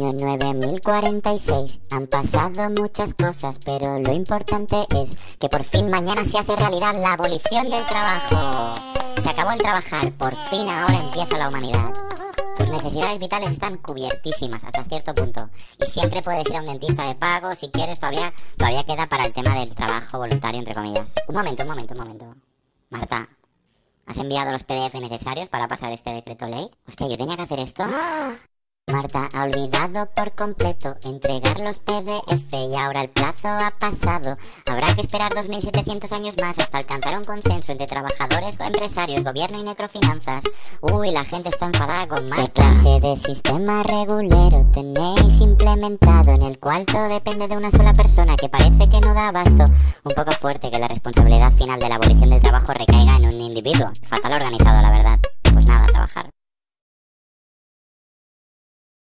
Año 9046, han pasado muchas cosas, pero lo importante es que por fin mañana se hace realidad la abolición del trabajo. Se acabó el trabajar, por fin ahora empieza la humanidad. Tus necesidades vitales están cubiertísimas hasta cierto punto. Y siempre puedes ir a un dentista de pago si quieres, todavía, todavía queda para el tema del trabajo voluntario, entre comillas. Un momento, un momento, un momento. Marta, ¿has enviado los PDF necesarios para pasar este decreto ley? Hostia, yo tenía que hacer esto. Marta ha olvidado por completo entregar los PDF y ahora el plazo ha pasado. Habrá que esperar 2.700 años más hasta alcanzar un consenso entre trabajadores, empresarios, gobierno y necrofinanzas. Uy, la gente está enfadada con Marta. ¿Qué clase de sistema regulero tenéis implementado en el cual todo depende de una sola persona que parece que no da abasto? Un poco fuerte que la responsabilidad final de la abolición del trabajo recaiga en un individuo. Fatal organizado, la verdad.